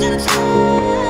Thank you.